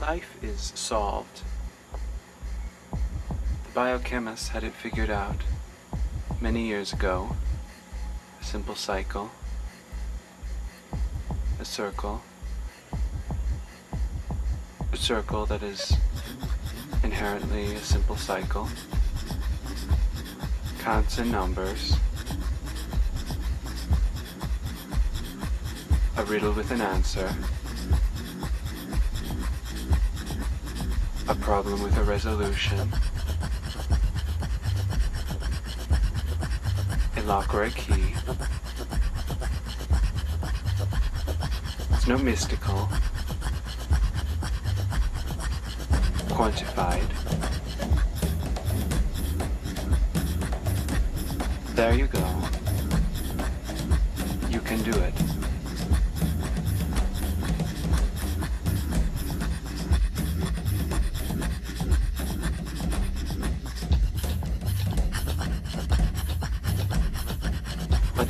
Life is solved. The biochemists had it figured out many years ago. A simple cycle, a circle, a circle that is inherently a simple cycle, counts and numbers, a riddle with an answer, a problem with a resolution, a lock or a key. It's no mystical, quantified. There you go. You can do it.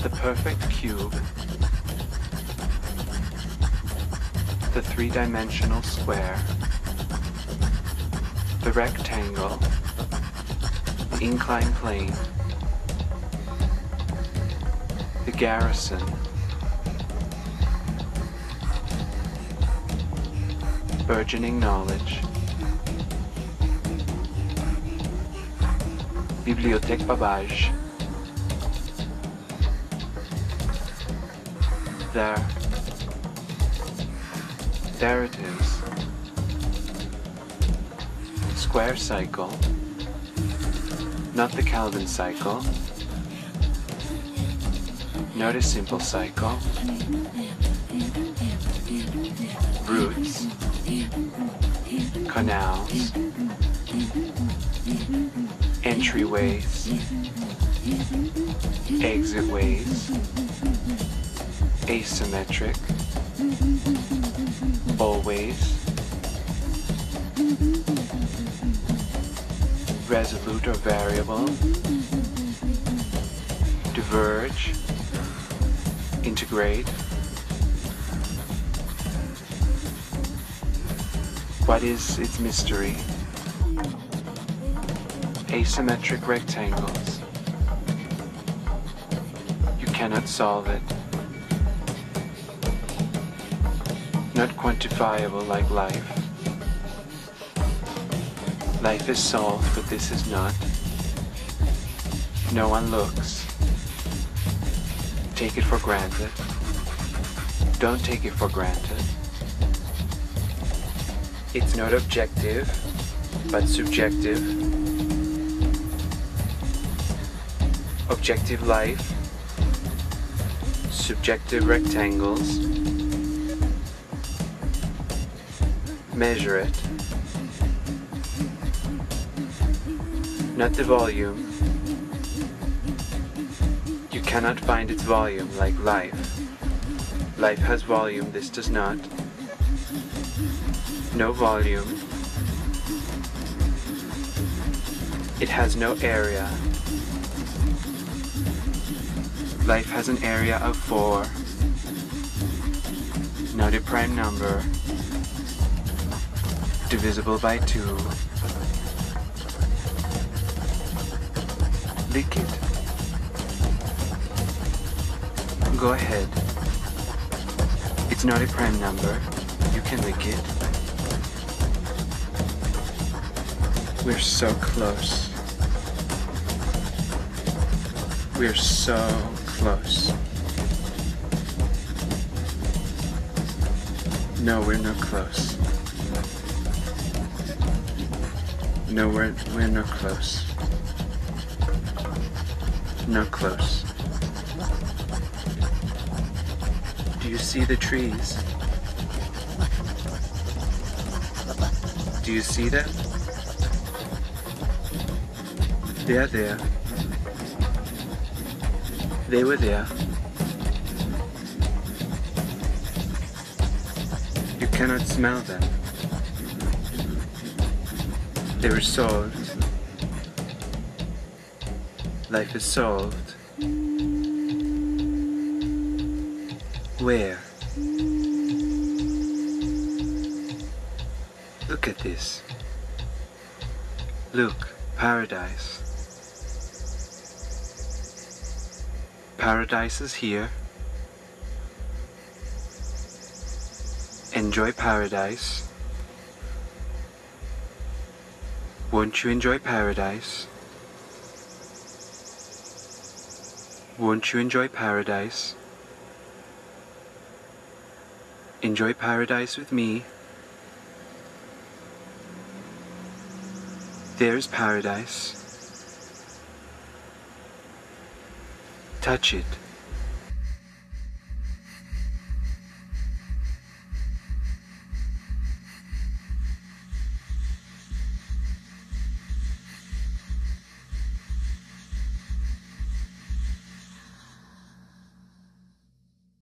The perfect cube, the three-dimensional square, the rectangle, the inclined plane, the garrison, burgeoning knowledge, Bibliothèque Babbidge. There. There it is. Square cycle. Not the Calvin cycle. Not a simple cycle. Roots. Canals. Entryways. Exitways asymmetric, always, resolute or variable, diverge, integrate. What is its mystery? Asymmetric rectangles. You cannot solve it. Not quantifiable like life. Life is solved, but this is not. No one looks. Take it for granted. Don't take it for granted. It's not objective, but subjective. Objective life, subjective rectangles. Measure it. Not the volume. You cannot find its volume like life. Life has volume, this does not. No volume. It has no area. Life has an area of 4. Not a prime number divisible by 2. Lick it. Go ahead. It's not a prime number. You can lick it. We're so close. We're so close. No, we're not close. No, we're, we're not close. Not close. Do you see the trees? Do you see them? They are there. They were there. You cannot smell them. They were solved. Life is solved. Where? Look at this. Look, paradise. Paradise is here. Enjoy paradise. Won't you enjoy paradise? Won't you enjoy paradise? Enjoy paradise with me. There's paradise. Touch it.